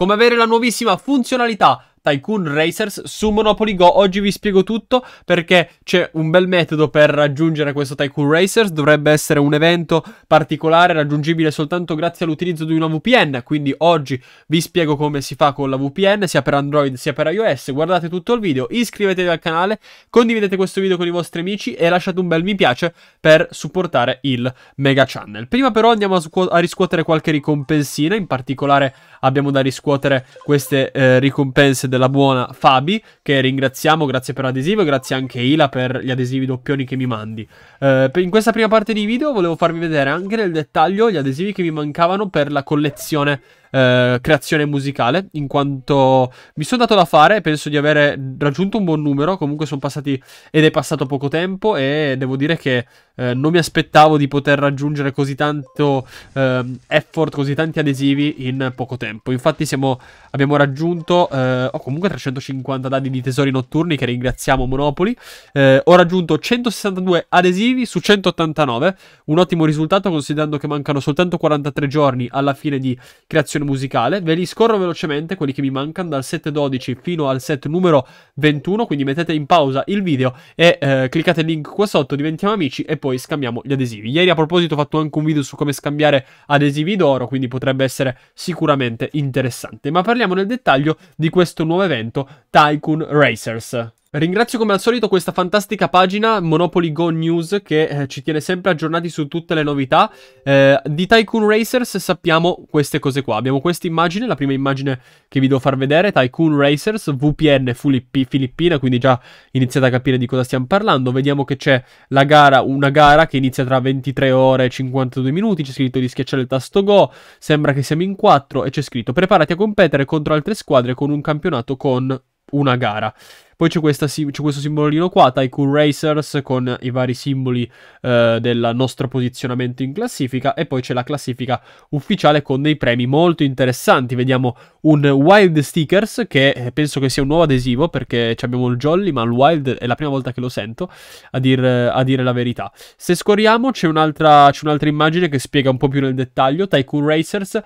come avere la nuovissima funzionalità Tycoon Racers su Monopoly Go. Oggi vi spiego tutto perché c'è un bel metodo per raggiungere questo Tycoon Racers. Dovrebbe essere un evento particolare raggiungibile soltanto grazie all'utilizzo di una VPN. Quindi oggi vi spiego come si fa con la VPN sia per Android sia per iOS. Guardate tutto il video, iscrivetevi al canale, condividete questo video con i vostri amici e lasciate un bel mi piace per supportare il Mega Channel. Prima però andiamo a, a riscuotere qualche ricompensina, in particolare abbiamo da riscuotere queste eh, ricompense della buona Fabi, che ringraziamo, grazie per l'adesivo e grazie anche Ila per gli adesivi doppioni che mi mandi. Eh, in questa prima parte di video volevo farvi vedere anche nel dettaglio gli adesivi che mi mancavano per la collezione eh, creazione musicale, in quanto mi sono dato da fare penso di aver raggiunto un buon numero, comunque sono passati ed è passato poco tempo e devo dire che eh, non mi aspettavo di poter raggiungere così tanto eh, effort, così tanti adesivi in poco tempo. Infatti siamo, abbiamo raggiunto, eh, oh, comunque 350 dadi di tesori notturni che ringraziamo Monopoli, eh, ho raggiunto 162 adesivi su 189, un ottimo risultato considerando che mancano soltanto 43 giorni alla fine di creazione sezione musicale. Ve li scorro velocemente, quelli che mi mancano, dal set 12 fino al set numero 21. Quindi mettete in pausa il video e eh, cliccate il link qua sotto, diventiamo amici e poi scambiamo gli adesivi. Ieri a proposito ho fatto anche un video su come scambiare adesivi d'oro, quindi potrebbe essere sicuramente interessante. Ma parliamo nel dettaglio di questo nuovo evento, Tycoon Racers. Ringrazio come al solito questa fantastica pagina Monopoly Go News che eh, ci tiene sempre aggiornati su tutte le novità. Eh, di Tycoon Racers sappiamo queste cose qua. Abbiamo questa immagine, la prima immagine che vi devo far vedere, Tycoon Racers VPN Filippi Filippina, quindi già iniziate a capire di cosa stiamo parlando. Vediamo che c'è la gara, una gara che inizia tra 23 ore e 52 minuti, c'è scritto di schiacciare il tasto Go, sembra che siamo in 4 e c'è scritto preparati a competere contro altre squadre con un campionato con una gara. Poi c'è, questa, c'è, questo simbolino qua, Tycoon Racers, con i vari simboli eh, del nostro posizionamento in classifica. E poi c'è la classifica ufficiale con dei premi molto interessanti. Vediamo un Wild Stickers, che eh, penso che sia un nuovo adesivo, perché abbiamo il Jolly, ma il Wild è la prima volta che lo sento, a, dir, a dire la verità. Se scorriamo c'è un'altra, c'è un'altra immagine che spiega un po' più nel dettaglio. Tycoon Racers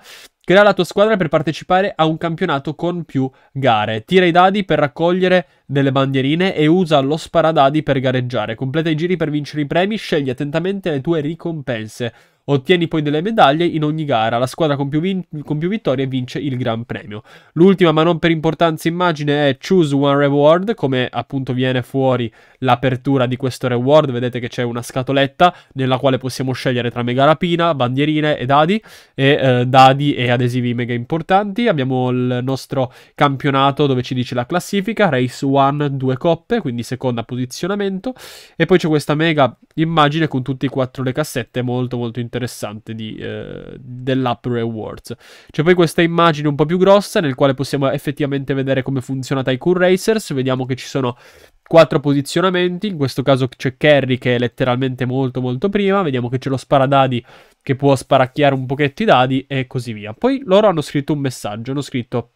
Crea la tua squadra per partecipare a un campionato con più gare. Tira i dadi per raccogliere delle bandierine e usa lo sparadadi per gareggiare. Completa i giri per vincere i premi, scegli attentamente le tue ricompense. Ottieni poi delle medaglie in ogni gara. La squadra con più, vin- con più, vittorie vince il Gran Premio. L'ultima, ma non per importanza immagine, è Choose One Reward, come appunto viene fuori l'apertura di questo reward. Vedete che c'è una scatoletta nella quale possiamo scegliere tra mega rapina, bandierine e dadi, e eh, dadi e adesivi mega importanti. Abbiamo il nostro campionato dove ci dice la classifica, Race 1, due coppe, quindi seconda posizionamento. E poi c'è questa mega immagine con tutte e quattro le cassette, molto molto interessante interessante di, eh, dell'App Rewards. C'è poi questa immagine un po' più grossa nel quale possiamo effettivamente vedere come funziona Tycoon Racers. Vediamo che ci sono quattro posizionamenti, in questo caso c'è Kerry che è letteralmente molto molto prima, vediamo che c'è lo sparadadi che può sparacchiare un pochetto i dadi e così via. Poi loro hanno scritto un messaggio, hanno scritto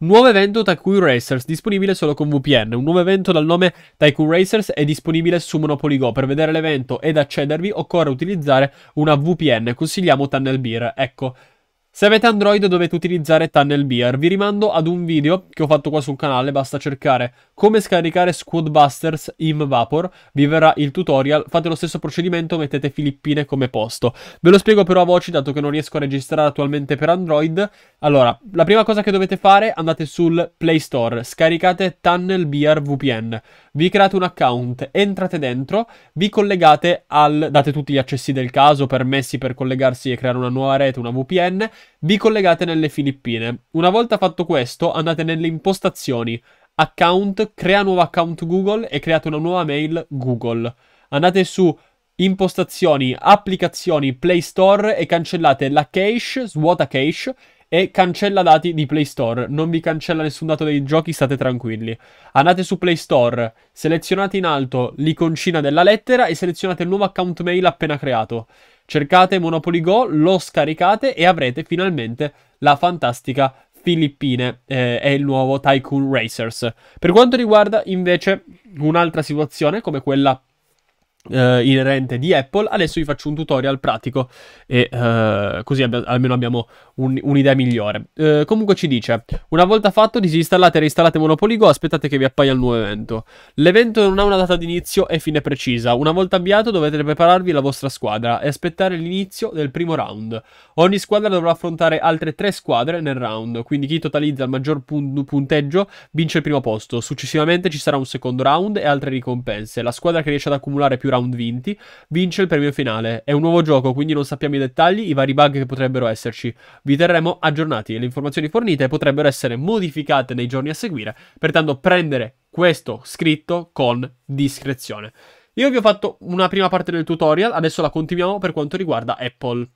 un nuovo evento Tycoon Racers disponibile solo con VPN. Un nuovo evento dal nome Tycoon Racers è disponibile su Monopoly Go. Per vedere l'evento ed accedervi occorre utilizzare una VPN. Consigliamo Tunnel Beer. Ecco, se avete Android dovete utilizzare Tunnel Beer. Vi rimando ad un video che ho fatto qua sul canale, basta cercare come scaricare Squadbusters in Vapor, vi verrà il tutorial, fate lo stesso procedimento, mettete Filippine come posto. Ve lo spiego però a voce dato che non riesco a registrare attualmente per Android. Allora, la prima cosa che dovete fare, andate sul Play Store, scaricate Tunnel Beer VPN, vi create un account, entrate dentro, vi collegate al... date tutti gli accessi del caso, permessi per collegarsi e creare una nuova rete, una VPN, vi collegate nelle Filippine. Una volta fatto questo, andate nelle impostazioni, account, crea nuovo account Google e create una nuova mail Google. Andate su impostazioni, applicazioni, Play Store e cancellate la cache, svuota cache e cancella dati di Play Store. Non vi cancella nessun dato dei giochi, state tranquilli. Andate su Play Store, selezionate in alto l'iconcina della lettera e selezionate il nuovo account mail appena creato. Cercate Monopoly Go, lo scaricate e avrete finalmente la fantastica Filippine eh, è il nuovo Tycoon Racers. Per quanto riguarda invece un'altra situazione come quella Uh, inerente di Apple, adesso vi faccio un tutorial pratico e uh, così abbi- almeno abbiamo un- un'idea migliore. Uh, comunque ci dice, una volta fatto disinstallate e reinstallate Monopoly Go, aspettate che vi appaia il nuovo evento. L'evento non ha una data di inizio e fine precisa, una volta avviato dovete prepararvi la vostra squadra e aspettare l'inizio del primo round. Ogni squadra dovrà affrontare altre tre squadre nel round, quindi chi totalizza il maggior pun- punteggio vince il primo posto. Successivamente ci sarà un secondo round e altre ricompense. La squadra che riesce ad accumulare più round vinti, vince il premio finale. È un nuovo gioco, quindi non sappiamo i dettagli, i vari bug che potrebbero esserci. Vi terremo aggiornati e le informazioni fornite potrebbero essere modificate nei giorni a seguire, pertanto prendere questo scritto con discrezione. Io vi ho fatto una prima parte del tutorial, adesso la continuiamo per quanto riguarda Apple.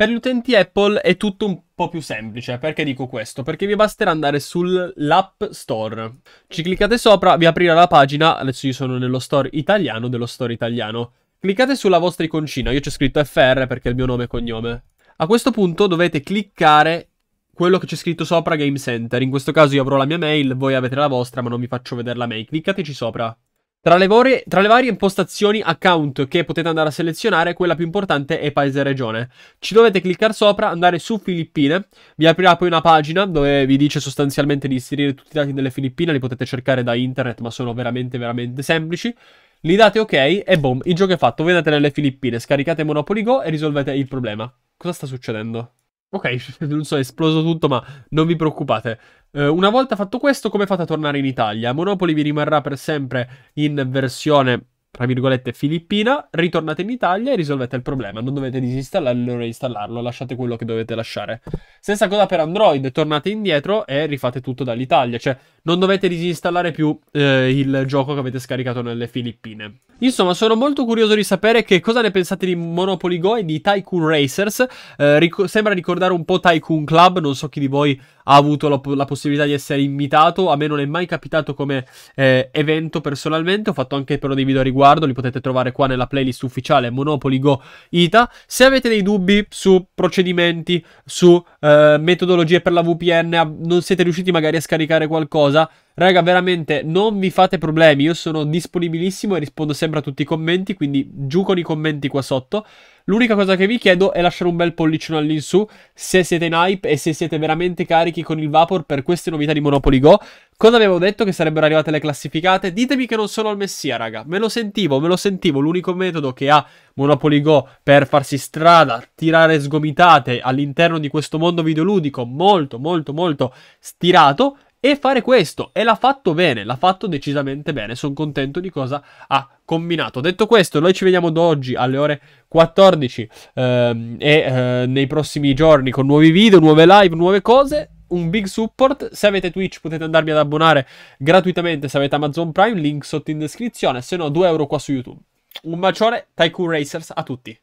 Per gli utenti Apple è tutto un po' più semplice. Perché dico questo? Perché vi basterà andare sull'App Store. Ci cliccate sopra, vi aprirà la pagina. Adesso io sono nello store italiano dello store italiano. Cliccate sulla vostra iconcina. Io c'è scritto FR perché è il mio nome e cognome. A questo punto dovete cliccare quello che c'è scritto sopra Game Center. In questo caso io avrò la mia mail, voi avete la vostra, ma non vi faccio vedere la mail. Cliccateci sopra. Tra le, varie, tra le, varie, impostazioni account che potete andare a selezionare, quella più importante è paese regione. Ci dovete cliccare sopra, andare su Filippine, vi aprirà poi una pagina dove vi dice sostanzialmente di inserire tutti i dati delle Filippine, li potete cercare da internet, ma sono veramente veramente semplici. Li date ok e boom, il gioco è fatto, vedete nelle Filippine, scaricate Monopoly Go e risolvete il problema. Cosa sta succedendo? Ok, non so, è esploso tutto, ma non vi preoccupate. Uh, una volta fatto questo, come fate a tornare in Italia? Monopoli vi rimarrà per sempre in versione tra virgolette, filippina, ritornate in Italia e risolvete il problema. Non dovete disinstallarlo o reinstallarlo, lasciate quello che dovete lasciare. Stessa cosa per Android, tornate indietro e rifate tutto dall'Italia, cioè non dovete disinstallare più eh, il gioco che avete scaricato nelle Filippine. Insomma, sono molto curioso di sapere che cosa ne pensate di Monopoly Go e di Tycoon Racers. Eh, ric- sembra ricordare un po' Tycoon Club, non so chi di voi ha avuto la, la, possibilità di essere invitato. A me non è mai capitato come eh, evento personalmente. Ho fatto anche però dei video a riguardo. Li potete trovare qua nella playlist ufficiale Monopoly Go Ita. Se avete dei dubbi su procedimenti, su eh, metodologie per la VPN, non siete riusciti magari a scaricare qualcosa. Raga, veramente non vi fate problemi. Io sono disponibilissimo e rispondo sempre a tutti i commenti. Quindi giù con i commenti qua sotto. L'unica cosa che vi chiedo è lasciare un bel pollicione all'insù se siete in hype e se siete veramente carichi con il Vapor per queste novità di Monopoly Go. Cosa avevo detto che sarebbero arrivate le classificate? Ditemi che non sono il messia, raga. Me lo sentivo, me lo sentivo. L'unico metodo che ha Monopoly Go per farsi strada, tirare sgomitate all'interno di questo mondo videoludico molto, molto, molto stirato e fare questo. E l'ha fatto bene, l'ha fatto decisamente bene. Sono contento di cosa ha combinato. Detto questo, noi ci vediamo da oggi alle ore 14 ehm, e eh, nei prossimi giorni con nuovi video, nuove live, nuove cose. Un big support. Se avete Twitch potete andarmi ad abbonare gratuitamente se avete Amazon Prime, link sotto in descrizione. Se no, 2 euro qua su YouTube. Un bacione, Tycoon Racers a tutti.